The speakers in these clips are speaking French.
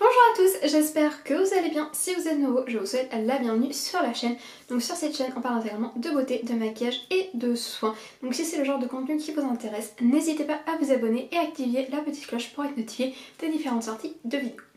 Bonjour à tous, j'espère que vous allez bien. Si vous êtes nouveau, je vous souhaite la bienvenue sur la chaîne. Donc sur cette chaîne, on parle intégralement de beauté, de maquillage et de soins. Donc si c'est le genre de contenu qui vous intéresse, n'hésitez pas à vous abonner et activer la petite cloche pour être notifié des différentes sorties de vidéos.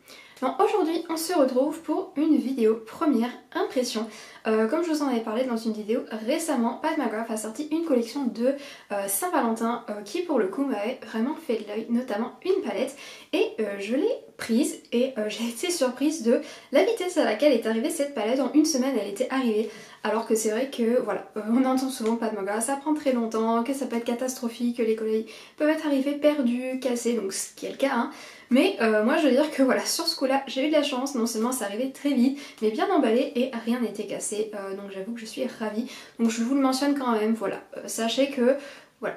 Aujourd'hui, on se retrouve pour une vidéo première impression. Euh, comme je vous en avais parlé dans une vidéo récemment, Pat McGrath a sorti une collection de euh, Saint-Valentin euh, qui pour le coup m'avait vraiment fait de l'œil, notamment une palette. Et je l'ai prise et j'ai été surprise de la vitesse à laquelle est arrivée cette palette. En une semaine, elle était arrivée. Alors que c'est vrai que, voilà, on entend souvent Pat McGrath, ça prend très longtemps, que ça peut être catastrophique, que les collègues peuvent être arrivés perdus, cassés, donc ce qui est le cas. Hein. Mais moi je veux dire que voilà, sur ce coup-là, j'ai eu de la chance, non seulement ça arrivait très vite, mais bien emballé et rien n'était cassé. Euh, donc j'avoue que je suis ravie. Donc je vous le mentionne quand même, voilà. Euh, sachez que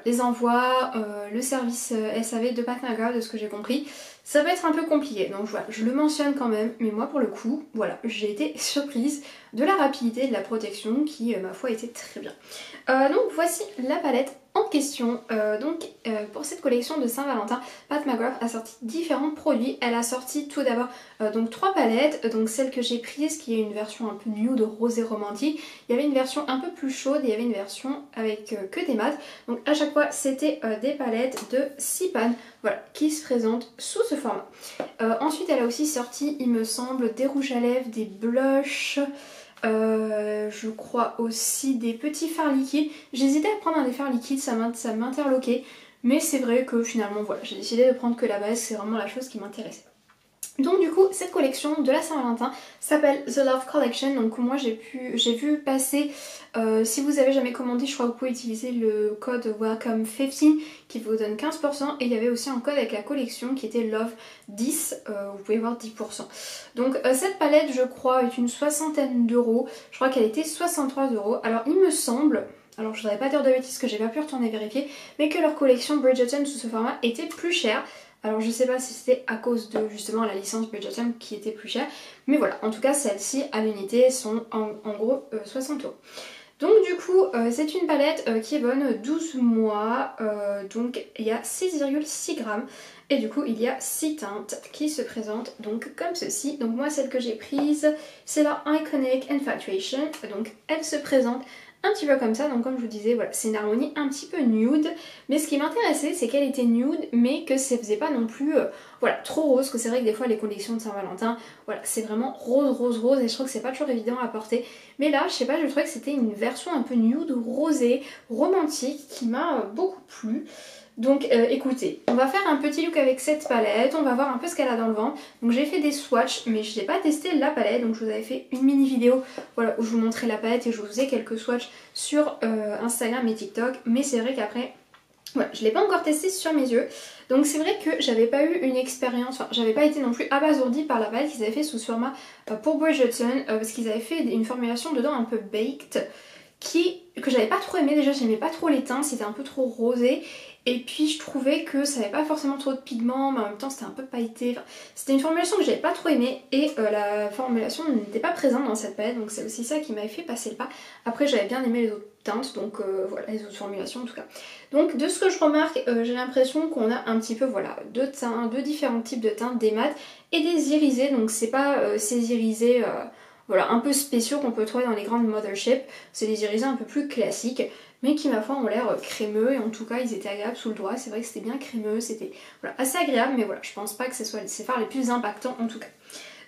les envois, euh, le service SAV de Patnagar, de ce que j'ai compris, ça va être un peu compliqué. Donc voilà, je le mentionne quand même, mais moi pour le coup, voilà, j'ai été surprise de la rapidité de la protection qui, ma foi, était très bien. donc voici la palette en question. Euh, donc euh, pour cette collection de Saint-Valentin, Pat McGrath a sorti différents produits. Elle a sorti tout d'abord euh, donc trois palettes. Donc celle que j'ai prise qui est une version un peu nude rosé romantique. Il y avait une version un peu plus chaude et il y avait une version avec que des mats. Donc à chaque fois c'était des palettes de 6 pannes voilà, qui se présentent sous ce format. ensuite elle a aussi sorti il me semble des rouges à lèvres, des blushs. Euh, je crois aussi des petits fards liquides. J'hésitais à prendre un des fards liquides, ça m'interloquait. Mais c'est vrai que finalement, voilà, j'ai décidé de prendre que la base, c'est vraiment la chose qui m'intéressait. Donc du coup cette collection de la Saint-Valentin s'appelle The Love Collection. Donc moi j'ai pu vu passer euh, si vous avez jamais commandé je crois que vous pouvez utiliser le code Welcome 15 qui vous donne 15% et il y avait aussi un code avec la collection qui était Love 10 euh, vous pouvez voir 10% donc euh, cette palette je crois est une soixantaine d'euros. Je crois qu'elle était 63 euros alors il me semble alors je voudrais pas dire de bêtises que j'ai pas pu retourner vérifier mais que leur collection Bridgerton sous ce format était plus chère alors je sais pas si c'était à cause de justement la licence Bridgerton qui était plus chère. Mais voilà, en tout cas celles-ci à l'unité sont en, gros 60 euh, euros. Donc du coup euh, c'est une palette euh, qui est bonne 12 mois, donc il y a 6,6 grammes et du coup il y a 6 teintes qui se présentent donc comme ceci. Donc moi celle que j'ai prise c'est la Iconic Infatuation, donc elle se présente un petit peu comme ça, donc comme je vous disais, voilà, c'est une harmonie un petit peu nude, mais ce qui m'intéressait c'est qu'elle était nude, mais que ça faisait pas non plus, euh, voilà, trop rose, que c'est vrai que des fois les collections de Saint-Valentin, voilà, c'est vraiment rose, rose, rose, et je trouve que c'est pas toujours évident à porter, mais là, je sais pas, je trouvais que c'était une version un peu nude, rosée, romantique, qui m'a euh, beaucoup plu. Donc euh, écoutez, on va faire un petit look avec cette palette, on va voir un peu ce qu'elle a dans le ventre. Donc j'ai fait des swatchs, mais je n'ai pas testé la palette, donc je vous avais fait une mini vidéo où je vous montrais la palette et je vous faisais quelques swatchs sur euh, Instagram et TikTok. Mais c'est vrai qu'après, je ne l'ai pas encore testé sur mes yeux. Donc c'est vrai que j'avais pas eu une expérience, enfin j'avais pas été non plus abasourdie par la palette qu'ils avaient fait sous format euh, pour Bridgerton, parce qu'ils avaient fait une formulation dedans un peu baked qui que j'avais pas trop aimé déjà j'aimais pas trop les teints c'était un peu trop rosé et puis je trouvais que ça avait pas forcément trop de pigments, mais en même temps c'était un peu pailleté. c'était une formulation que j'avais pas trop aimée et euh, la formulation n'était pas présente dans cette palette, donc c'est aussi ça qui m'avait fait passer le pas. Après j'avais bien aimé les autres teintes, donc euh, voilà, les autres formulations en tout cas. Donc de ce que je remarque, euh, j'ai l'impression qu'on a un petit peu voilà deux teintes, deux différents types de teintes, des mat et des irisés, donc c'est pas ces irisés voilà, un peu spéciaux qu'on peut trouver dans les grandes motherships. C'est des irisés un peu plus classiques mais qui ma foi ont l'air crémeux et en tout cas ils étaient agréables sous le doigt. C'est vrai que c'était bien crémeux, c'était voilà, assez agréable, mais voilà, je pense pas que ce soit ces fards les plus impactants en tout cas.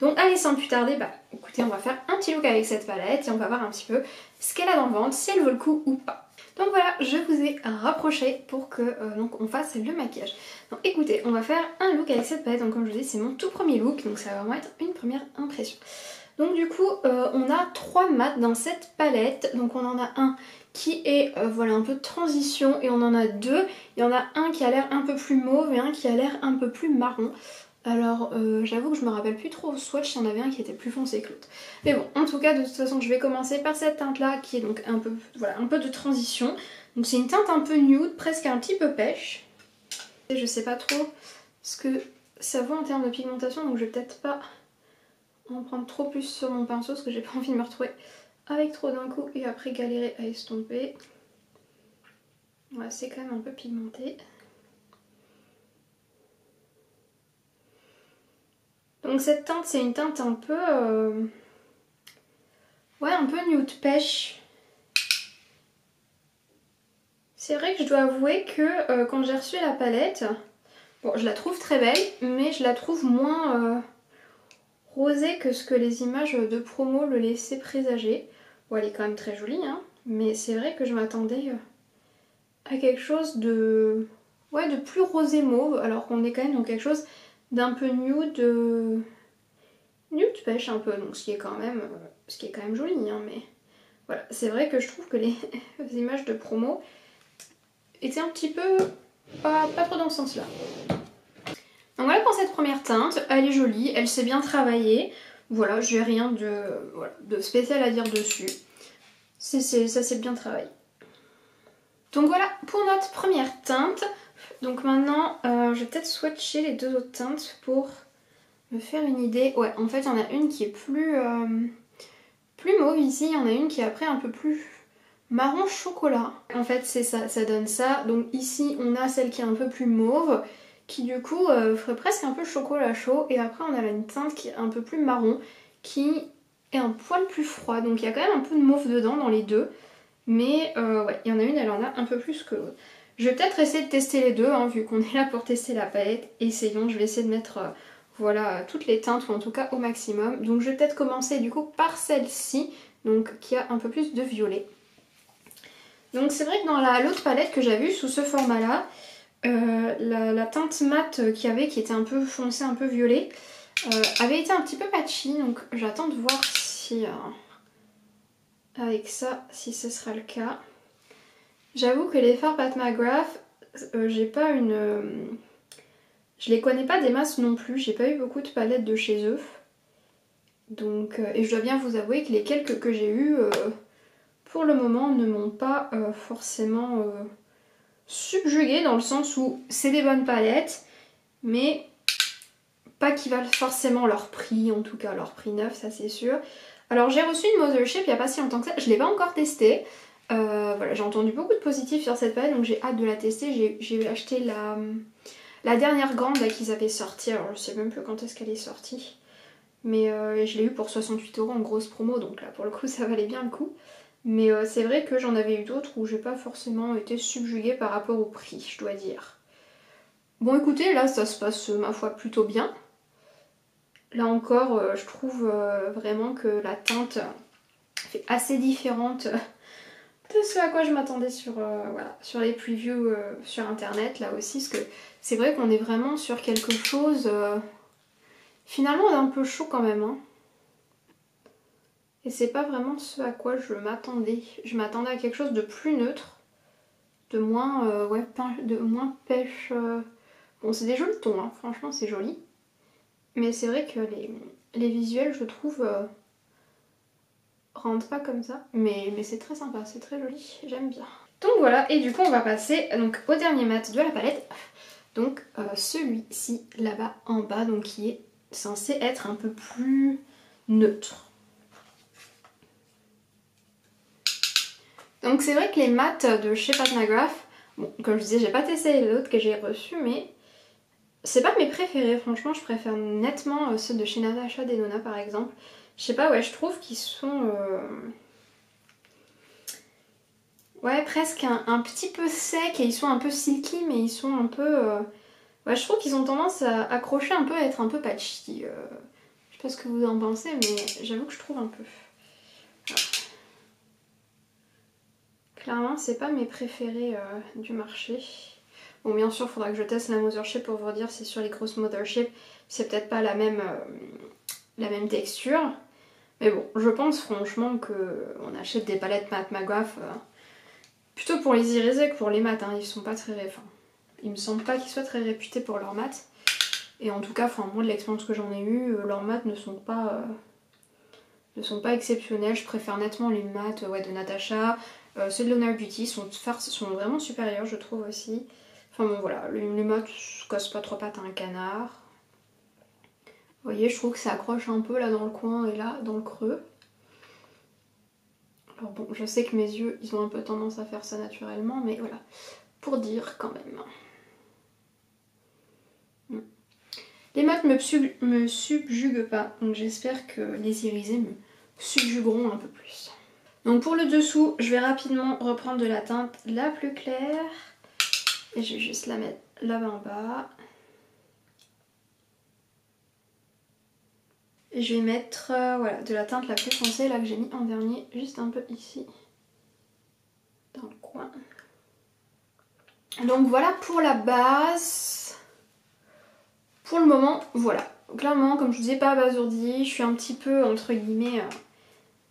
Donc allez sans plus tarder, bah écoutez on va faire un petit look avec cette palette et on va voir un petit peu ce qu'elle a dans le ventre, si elle vaut le coup ou pas. Donc voilà, je vous ai rapproché pour que euh, on fasse le maquillage. Donc écoutez, on va faire un look avec cette palette, donc comme je vous dis c'est mon tout premier look, donc ça va vraiment être une première impression. Donc du coup, euh, on a trois mats dans cette palette. Donc on en a un qui est euh, voilà un peu de transition et on en a deux. Il y en a un qui a l'air un peu plus mauve et un qui a l'air un peu plus marron. Alors euh, j'avoue que je me rappelle plus trop au swatch s'il y en avait un qui était plus foncé que l'autre. Mais bon, en tout cas de toute façon je vais commencer par cette teinte là qui est donc un peu, voilà, un peu de transition. Donc c'est une teinte un peu nude, presque un petit peu pêche. Et je sais pas trop ce que ça vaut en termes de pigmentation donc je vais peut-être pas en prendre trop plus sur mon pinceau parce que j'ai pas envie de me retrouver avec trop d'un coup et après galérer à estomper. Ouais, c'est quand même un peu pigmenté. Donc cette teinte, c'est une teinte un peu... Euh, ouais, un peu nude pêche. C'est vrai que je dois avouer que euh, quand j'ai reçu la palette, bon, je la trouve très belle, mais je la trouve moins euh, rosée que ce que les images de promo le laissaient présager. Bon, elle est quand même très jolie, hein, mais c'est vrai que je m'attendais à quelque chose de... Ouais, de plus rosé mauve, alors qu'on est quand même dans quelque chose d'un peu nude, euh, nude pêche un peu, donc ce qui est quand même, euh, ce qui est quand même joli, hein, mais voilà, c'est vrai que je trouve que les, images de promo étaient un petit peu pas, trop dans ce sens-là. Donc voilà pour cette première teinte, elle est jolie, elle s'est bien travaillée, voilà, j'ai rien de, spécial à dire dessus, ça s'est bien travaillé. Donc voilà pour notre première teinte. Donc maintenant, euh, je vais peut-être swatcher les deux autres teintes pour me faire une idée. Ouais, en fait, il y en a une qui est plus, euh, plus mauve ici. Il y en a une qui est après un peu plus marron chocolat. En fait, c'est ça, ça donne ça. Donc ici, on a celle qui est un peu plus mauve, qui du coup euh, ferait presque un peu chocolat chaud. Et après, on a une teinte qui est un peu plus marron, qui est un poil plus froid. Donc il y a quand même un peu de mauve dedans dans les deux. Mais ouais, il y en a une, elle en a un peu plus que l'autre. Je vais peut-être essayer de tester les deux, hein, vu qu'on est là pour tester la palette. Essayons, je vais essayer de mettre euh, voilà, toutes les teintes, ou en tout cas au maximum. Donc je vais peut-être commencer du coup par celle-ci, donc qui a un peu plus de violet. Donc c'est vrai que dans l'autre palette que j'avais vue sous ce format-là, euh, la, teinte mate qu'il y avait, qui était un peu foncé, un peu violet, euh, avait été un petit peu patchy. Donc j'attends de voir si avec ça, si ce sera le cas. J'avoue que les fards Pat McGrath, euh, j'ai pas une... Euh, je les connais pas des masses non plus, j'ai pas eu beaucoup de palettes de chez eux. Donc, euh, et je dois bien vous avouer que les quelques que j'ai eu pour le moment, ne m'ont pas forcément subjugué dans le sens où c'est des bonnes palettes, mais pas qui valent forcément leur prix, en tout cas leur prix neuf, ça c'est sûr. Alors j'ai reçu une Mothership il n'y a pas si longtemps que ça, je l'ai pas encore testée. Euh, voilà, j'ai entendu beaucoup de positifs sur cette palette donc j'ai hâte de la tester. J'ai acheté la, la dernière grande qu'ils avaient sortie, alors je sais même plus quand est-ce qu'elle est sortie. Mais euh, je l'ai eu pour 68 euros en grosse promo donc là pour le coup ça valait bien le coup. Mais euh, c'est vrai que j'en avais eu d'autres où j'ai pas forcément été subjuguée par rapport au prix, je dois dire. Bon écoutez, là ça se passe ma foi plutôt bien. Là encore, je trouve vraiment que la teinte fait assez différente de ce à quoi je m'attendais sur, euh, les previews euh, sur internet là aussi, parce que c'est vrai qu'on est vraiment sur quelque chose euh, finalement d'un peu chaud quand même. Hein. Et c'est pas vraiment ce à quoi je m'attendais. Je m'attendais à quelque chose de plus neutre, de moins, ouais, de moins pêche. Bon, c'est des jolis tons, hein. franchement c'est joli. Mais c'est vrai que les, visuels, je trouve rentre pas comme ça. Mais, mais c'est très sympa, c'est très joli, j'aime bien. Donc voilà, et du coup on va passer donc, au dernier mat de la palette. Donc euh, celui-ci là-bas en bas, donc qui est censé être un peu plus neutre. Donc c'est vrai que les mats de chez Pat McGrath, comme je disais j'ai pas testé l'autre que j'ai reçu mais c'est pas mes préférés franchement je préfère nettement euh, ceux de chez Natasha Denona par exemple. Je sais pas, ouais, je trouve qu'ils sont... Euh, ouais, presque un, petit peu secs et ils sont un peu silky, mais ils sont un peu... Euh, ouais, je trouve qu'ils ont tendance à accrocher un peu, à être un peu patchy. Je sais pas ce que vous en pensez, mais j'avoue que je trouve un peu. Clairement, c'est pas mes préférés du marché. Bon, bien sûr, faudra que je teste la Mothership pour vous dire, c'est sur les grosses Mothership, c'est peut-être pas la même, la même texture. Mais bon, je pense franchement qu'on achète des palettes mat McGrath euh, plutôt pour les iriser que pour les mat. Hein. Ils sont pas très enfin, Il me semble pas qu'ils soient très réputés pour leurs mat. Et en tout cas, enfin, moi de l'expérience que j'en ai eue, euh, leurs mat ne sont pas euh, ne sont pas exceptionnels. Je préfère nettement les mat ouais, de Natasha. ceux de L'Honneur Beauty sont, sont vraiment supérieurs, je trouve aussi. Enfin bon, voilà, les, les mat se cassent pas trop pattes à un canard. Vous voyez, je trouve que ça accroche un peu là dans le coin et là dans le creux. Alors bon, je sais que mes yeux, ils ont un peu tendance à faire ça naturellement, mais voilà, pour dire quand même. Hmm. Les maths me, me subjuguent pas, donc j'espère que les irisés me subjugueront un peu plus. Donc pour le dessous, je vais rapidement reprendre de la teinte la plus claire. Et je vais juste la mettre là-bas en bas. Et je vais mettre euh, voilà, de la teinte la plus foncée, là que j'ai mis en dernier, juste un peu ici, dans le coin. Donc voilà pour la base. Pour le moment, voilà. Clairement, comme je vous disais, pas abasourdi. Je suis un petit peu, entre guillemets, euh,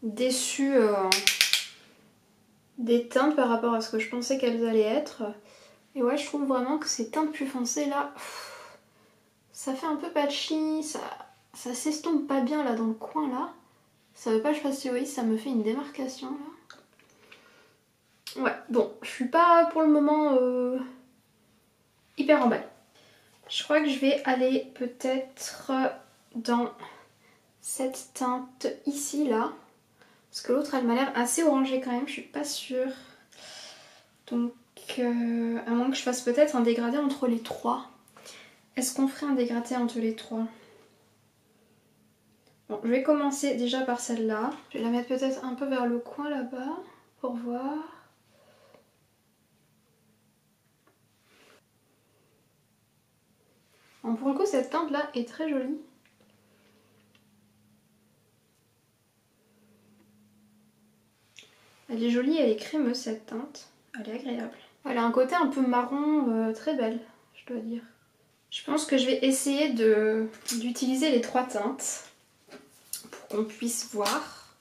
déçue euh, des teintes par rapport à ce que je pensais qu'elles allaient être. Et ouais, je trouve vraiment que ces teintes plus foncées là, ça fait un peu patchy, ça, ça s'estompe pas bien là dans le coin là. Ça veut pas, je pas si vous voyez, ça me fait une démarcation là. Ouais, bon, je suis pas pour le moment euh, hyper emballée. Je crois que je vais aller peut-être dans cette teinte ici là. Parce que l'autre elle m'a l'air assez orangée quand même, je suis pas sûre. Donc euh, à moins que je fasse peut-être un dégradé entre les trois. Est-ce qu'on ferait un dégradé entre les trois? Bon, je vais commencer déjà par celle-là. Je vais la mettre peut-être un peu vers le coin là-bas pour voir. Bon, pour le coup, cette teinte là est très jolie. Elle est jolie, elle est crémeuse cette teinte. Elle est agréable. Elle a un côté un peu marron euh, très belle, je dois dire. Je pense que je vais essayer d'utiliser les trois teintes pour qu'on puisse voir.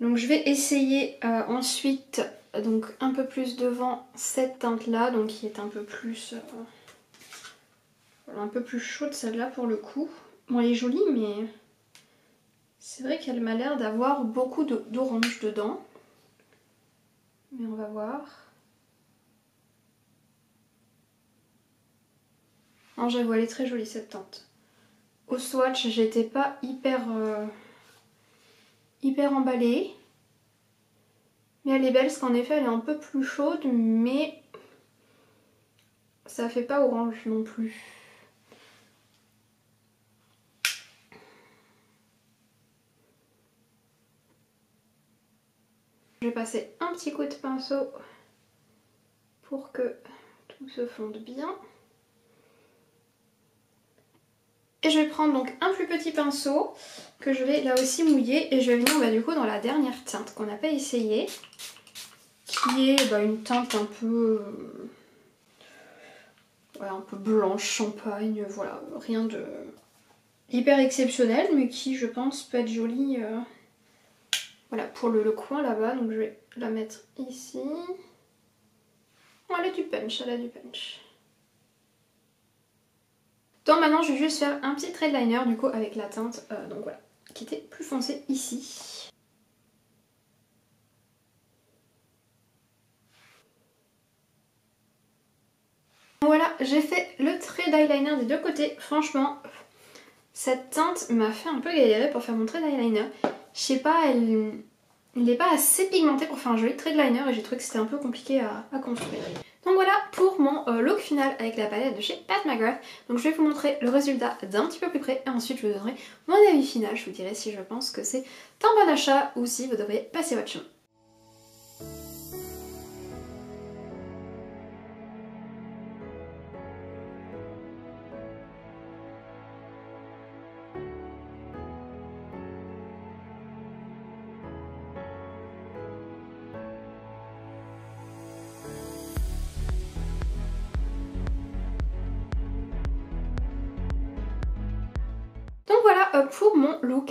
Donc je vais essayer euh, ensuite donc un peu plus devant cette teinte là, donc qui est un peu plus euh, un peu plus chaude celle-là pour le coup. Bon, elle est jolie, mais c'est vrai qu'elle m'a l'air d'avoir beaucoup d'orange dedans. Mais on va voir. Non, j'avoue, elle est très jolie cette teinte. Au swatch, j'étais pas hyper, euh, hyper emballée. Mais elle est belle parce qu'en effet, elle est un peu plus chaude, mais ça fait pas orange non plus. Vais passer un petit coup de pinceau pour que tout se fonde bien. Et je vais prendre donc un plus petit pinceau que je vais là aussi mouiller et je vais venir bah, du coup dans la dernière teinte qu'on n'a pas essayé qui est bah, une teinte un peu euh, un peu blanche, champagne, voilà, rien de hyper exceptionnel mais qui je pense peut être jolie euh, voilà, pour le, coin là-bas, donc je vais la mettre ici. Elle a du punch, elle a du punch. Donc maintenant, je vais juste faire un petit trait liner du coup avec la teinte, euh, donc voilà, qui était plus foncée ici. Voilà, j'ai fait le trait d'eyeliner des deux côtés. Franchement, cette teinte m'a fait un peu galérer pour faire mon trait d'eyeliner. Je sais pas, elle n'est pas assez pigmentée pour faire un joli trait de liner et j'ai trouvé que c'était un peu compliqué à, construire. Donc voilà pour mon euh, look final avec la palette de chez Pat McGrath. Donc je vais vous montrer le résultat d'un petit peu plus près et ensuite je vous donnerai mon avis final. Je vous dirai si je pense que c'est un bon achat ou si vous devriez passer votre chemin.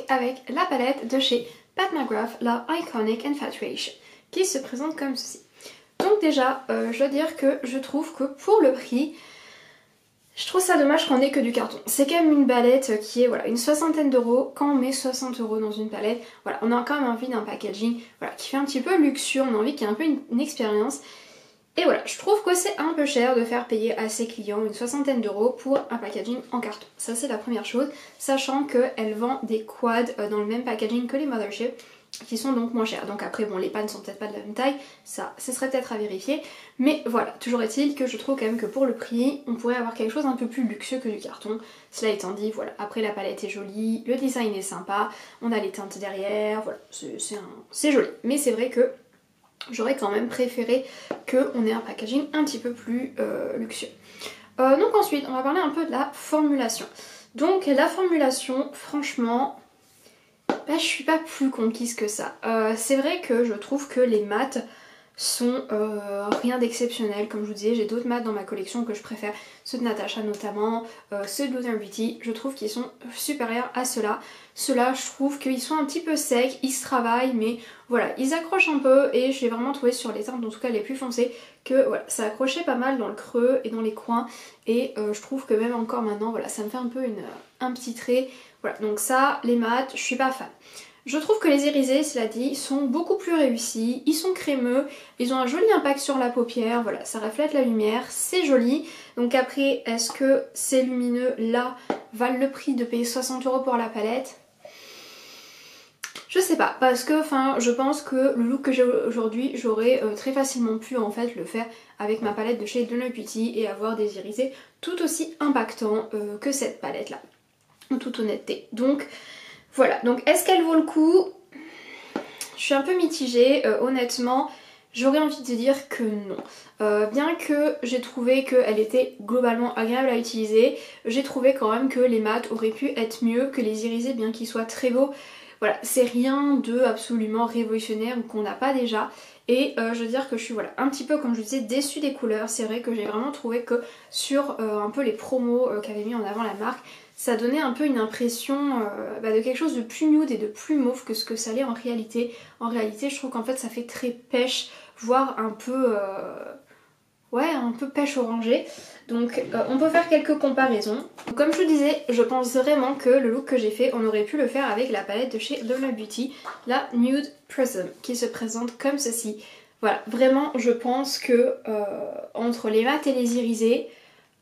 Avec la palette de chez Pat McGrath, la Iconic Infatuation, qui se présente comme ceci. Donc déjà, euh, je dois dire que je trouve que pour le prix, je trouve ça dommage qu'on ait que du carton. C'est quand même une palette qui est voilà une soixantaine d'euros. Quand on met 60 euros dans une palette, voilà, on a quand même envie d'un packaging voilà, qui fait un petit peu luxueux, on a envie qu'il y ait un peu une expérience. Et voilà, je trouve que c'est un peu cher de faire payer à ses clients une soixantaine d'euros pour un packaging en carton. Ça c'est la première chose, sachant qu'elle vend des quads euh, dans le même packaging que les Mothership. qui sont donc moins chères. Donc après, bon, les pannes sont peut-être pas de la même taille, ça, ce serait peut-être à vérifier. Mais voilà, toujours est-il que je trouve quand même que pour le prix, on pourrait avoir quelque chose un peu plus luxueux que du carton. Cela étant dit, voilà, après la palette est jolie, le design est sympa, on a les teintes derrière, voilà, c'est joli. Mais c'est vrai que j'aurais quand même préféré qu'on ait un packaging un petit peu plus euh, luxueux. Euh, donc ensuite, on va parler un peu de la formulation. Donc la formulation, franchement, bah, je suis pas plus conquise que ça. Euh, c'est vrai que je trouve que les maths sont euh, rien d'exceptionnel. Comme je vous disais, j'ai d'autres maths dans ma collection que je préfère, ceux de Natasha notamment, euh, ceux de Lunar Beauty. Je trouve qu'ils sont supérieurs à ceux-là. Ceux-là, je trouve qu'ils sont un petit peu secs, ils se travaillent, mais voilà, ils accrochent un peu et j'ai vraiment trouvé sur les teintes, en tout cas les plus foncées, que voilà, ça accrochait pas mal dans le creux et dans les coins. Et euh, je trouve que même encore maintenant, voilà, ça me fait un peu une, un petit trait. Voilà, donc ça, les maths, je suis pas fan. Je trouve que les irisés, cela dit, sont beaucoup plus réussis, ils sont crémeux, ils ont un joli impact sur la paupière, voilà, ça reflète la lumière, c'est joli. Donc après, est-ce que ces lumineux là valent le prix de payer 60 euros pour la palette? Je sais pas, parce que enfin je pense que le look que j'ai aujourd'hui, j'aurais euh, très facilement pu en fait le faire avec ma palette de chez Donna Beauty et avoir des irisés tout aussi impactants euh, que cette palette là, en toute honnêteté. Donc voilà, donc est-ce qu'elle vaut le coup? Je suis un peu mitigée, euh, honnêtement. J'aurais envie de dire que non. Euh, bien que j'ai trouvé qu'elle était globalement agréable à utiliser, j'ai trouvé quand même que les mattes auraient pu être mieux que les irisés, bien qu'ils soient très beaux. Voilà, c'est rien de absolument révolutionnaire qu'on n'a pas déjà. Et euh, je veux dire que je suis voilà, un petit peu, comme je disais, déçue des couleurs. C'est vrai que j'ai vraiment trouvé que sur un peu les promos qu'avait mis en avant la marque, ça donnait un peu une impression euh, bah, de quelque chose de plus nude et de plus mauve que ce que ça l'est en réalité. En réalité, je trouve qu'en fait ça fait très pêche, voire un peu... Euh, ouais, un peu pêche orangée. Donc euh, on peut faire quelques comparaisons. Comme je vous disais, je pense vraiment que le look que j'ai fait, on aurait pu le faire avec la palette de chez Donna Beauty, la Nude Prism, qui se présente comme ceci. Voilà, vraiment je pense que entre les mat et les irisés,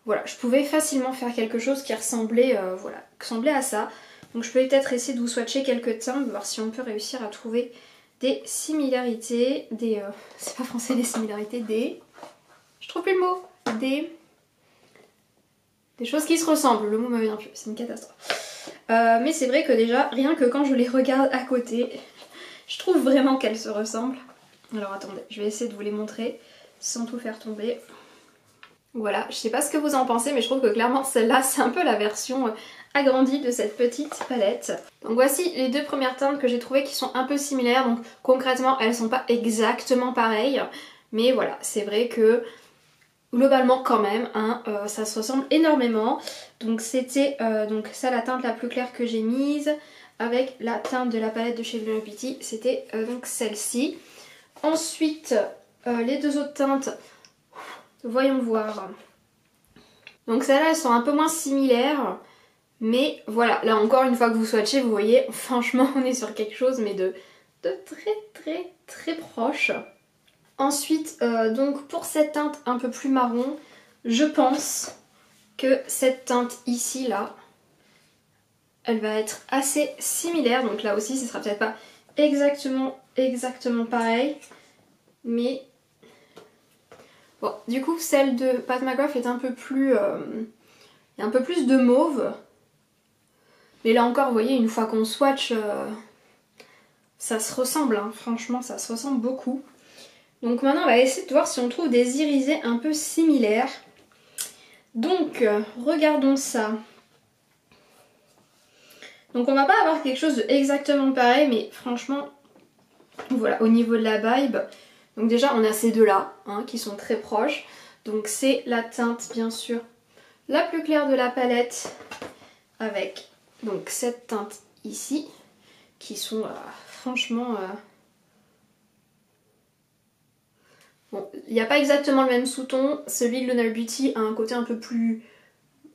voilà, je pouvais facilement faire quelque chose qui ressemblait, euh, voilà, ressemblait à ça. Donc je peux peut-être essayer de vous swatcher quelques teintes, voir si on peut réussir à trouver des similarités, des... Euh, c'est pas français des similarités, des... Je trouve plus le mot. Des... Des choses qui se ressemblent, le mot me vient plus, c'est une catastrophe. Euh, mais c'est vrai que déjà, rien que quand je les regarde à côté, je trouve vraiment qu'elles se ressemblent. Alors attendez, je vais essayer de vous les montrer sans tout faire tomber. Voilà, je sais pas ce que vous en pensez, mais je trouve que clairement celle-là, c'est un peu la version euh, agrandie de cette petite palette. Donc voici les deux premières teintes que j'ai trouvées qui sont un peu similaires. Donc concrètement, elles sont pas exactement pareilles. Mais voilà, c'est vrai que globalement quand même, hein, euh, ça se ressemble énormément. Donc c'était euh, ça la teinte la plus claire que j'ai mise avec la teinte de la palette de chez Beauty. C'était donc celle-ci. Ensuite, les deux autres teintes Voyons voir. Donc celles-là, elles sont un peu moins similaires. Mais voilà, là encore une fois que vous swatchez, vous voyez, franchement, on est sur quelque chose, mais de, très très très proche. Ensuite, euh, donc pour cette teinte un peu plus marron, je pense que cette teinte ici, là, elle va être assez similaire. Donc là aussi, ce sera peut-être pas exactement, exactement pareil. Mais Du coup, celle de Pat McGrath est un peu plus... Euh, un peu plus de mauve. Mais là encore, vous voyez, une fois qu'on swatch, euh, ça se ressemble, hein. franchement, ça se ressemble beaucoup. Donc maintenant, on va essayer de voir si on trouve des irisés un peu similaires. Donc, euh, regardons ça. Donc on va pas avoir quelque chose de exactement pareil, mais franchement, voilà, au niveau de la vibe, donc déjà on a ces deux-là hein, qui sont très proches. Donc c'est la teinte bien sûr la plus claire de la palette avec donc cette teinte ici qui sont euh, franchement... Euh, bon, il n'y a pas exactement le même sous-ton. Celui de Lunar Beauty a un côté un peu plus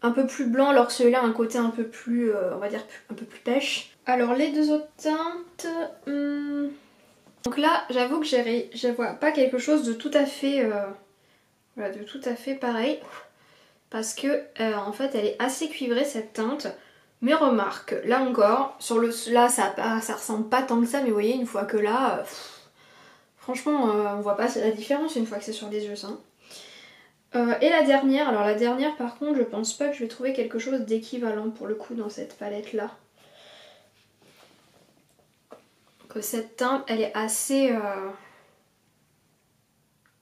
un peu plus blanc alors que celui-là a un côté un peu plus, euh, on va dire, un peu plus pêche. Alors les deux autres teintes... Hmm, donc là, j'avoue que je vois pas quelque chose de tout à fait, euh, de tout à fait pareil. Parce que, euh, en fait, elle est assez cuivrée cette teinte. mes remarques. Là encore, sur le là ça, ça ressemble pas tant que ça, mais vous voyez, une fois que là, euh, franchement, on voit pas la différence une fois que c'est sur les yeux ça. Et la dernière, alors la dernière par contre, je pense pas que je vais trouver quelque chose d'équivalent pour le coup dans cette palette là. Que cette teinte, elle est assez,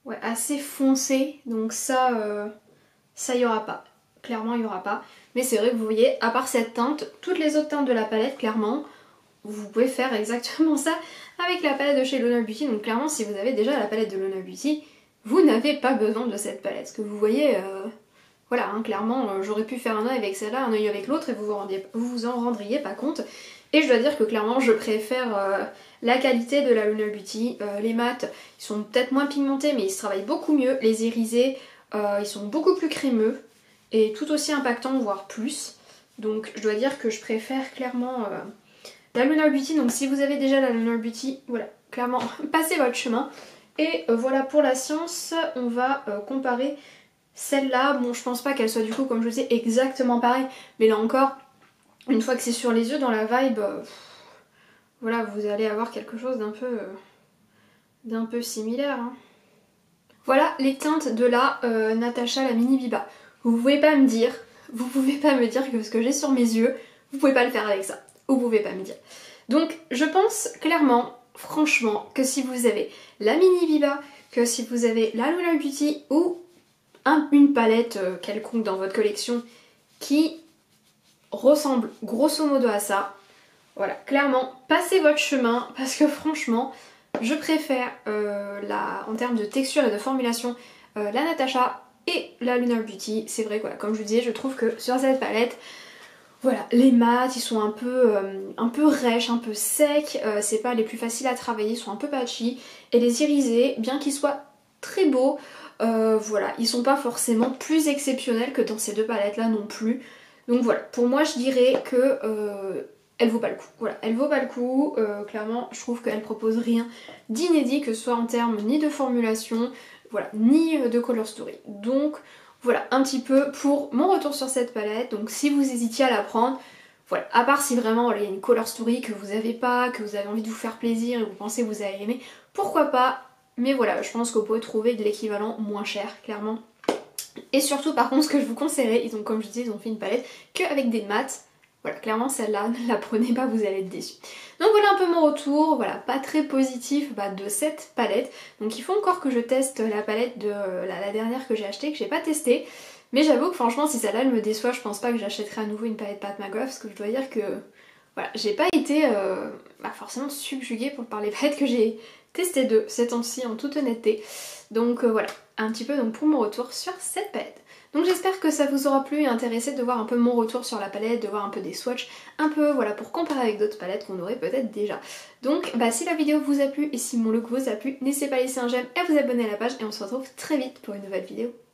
ouais, assez foncée, donc ça, ça y aura pas. Clairement, il y aura pas. Mais c'est vrai que vous voyez, à part cette teinte, toutes les autres teintes de la palette, clairement, vous pouvez faire exactement ça avec la palette de chez Luna Beauty. Donc clairement, si vous avez déjà la palette de Luna Beauty, vous n'avez pas besoin de cette palette. Ce que vous voyez, euh, voilà, hein, clairement, euh, j'aurais pu faire un œil avec celle-là, un œil avec l'autre, et vous vous, vous en rendriez pas compte. Et je dois dire que clairement, je préfère euh, la qualité de la Luna Beauty. les mats, ils sont peut-être moins pigmentés, mais ils se travaillent beaucoup mieux. Les irisés, ils sont beaucoup plus crémeux et tout aussi impactant, voire plus. Donc je dois dire que je préfère clairement euh, la Lunar Beauty. Donc si vous avez déjà la Lunar Beauty, voilà, clairement, passez votre chemin. Et euh, voilà pour la science, on va euh, comparer celle-là. Bon, je pense pas qu'elle soit du coup, comme je vous exactement pareil. Mais là encore, une fois que c'est sur les yeux, dans la vibe, voilà, vous allez avoir quelque chose d'un peu, d'un peu similaire. Hein. Voilà les teintes de la Natasha, la Mini Biba. Vous pouvez pas me dire, vous pouvez pas me dire que ce que j'ai sur mes yeux, vous pouvez pas le faire avec ça. Vous pouvez pas me dire. Donc je pense clairement, franchement, que si vous avez la Mini Viva, que si vous avez la Luna Beauty ou une palette euh, quelconque dans votre collection qui ressemble grosso modo à ça, voilà, clairement, passez votre chemin parce que franchement, je préfère euh, la, en termes de texture et de formulation euh, la Natasha et la Lunar Beauty. C'est vrai, quoi, comme je vous disais, je trouve que sur cette palette, voilà, les mats, ils sont un peu, euh, un peu rêches, un peu secs, c'est pas les plus faciles à travailler, ils sont un peu patchy. Et les irisés, bien qu'ils soient très beaux, voilà, ils sont pas forcément plus exceptionnels que dans ces deux palettes là non plus. Donc voilà, pour moi je dirais que elle vaut pas le coup. Voilà, elle vaut pas le coup. clairement, je trouve qu'elle propose rien d'inédit, que ce soit en termes ni de formulation, voilà, ni euh, de Color Story. Donc voilà, un petit peu pour mon retour sur cette palette. Donc si vous hésitiez à la prendre, voilà, à part si vraiment il y a une Color Story que vous avez pas, que vous avez envie de vous faire plaisir et vous pensez que vous allez aimer, pourquoi pas? Mais voilà, je pense vous pouvez trouver de l'équivalent moins cher, clairement. Et surtout par contre ce que je vous conseillerais, ils ont comme je disais, ils ont fait une palette qu'avec des mats voilà, clairement celle-là, ne la prenez pas, vous allez être déçus. Donc voilà un peu mon retour, voilà, pas très positif bah, de cette palette. Donc il faut encore que je teste la palette de la, dernière que j'ai achetée, que j'ai pas testée. Mais j'avoue que franchement, si celle-là elle me déçoit, je pense pas que j'achèterai à nouveau une palette Pat McGrath, parce que je dois dire que voilà, j'ai pas été euh, bah, forcément subjuguée pour parler palettes que j'ai testées de cette temps-ci en toute honnêteté. Donc euh, voilà, un petit peu donc pour mon retour sur cette palette. Donc j'espère que ça vous aura plu et intéressé de voir un peu mon retour sur la palette, de voir un peu des swatchs, un peu voilà pour comparer avec d'autres palettes qu'on aurait peut-être déjà. Donc bah si la vidéo vous a plu et si mon look vous a plu, n'hésitez pas à laisser un j'aime et à vous abonner à la page et on se retrouve très vite pour une nouvelle vidéo.